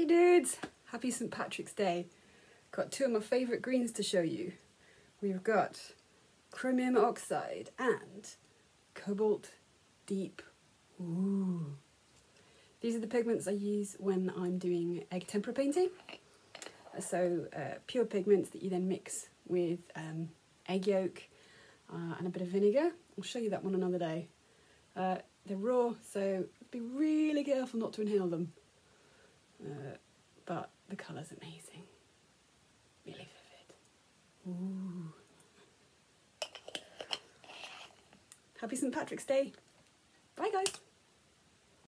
Hey dudes, happy St. Patrick's Day. Got two of my favourite greens to show you. We've got chromium oxide and cobalt deep. Ooh. These are the pigments I use when I'm doing egg tempera painting. So uh, pure pigments that you then mix with um, egg yolk uh, and a bit of vinegar. I'll show you that one another day. Uh, they're raw, so be really careful not to inhale them. Uh, but the colour's amazing. Really vivid. Ooh. Happy St. Patrick's Day. Bye guys.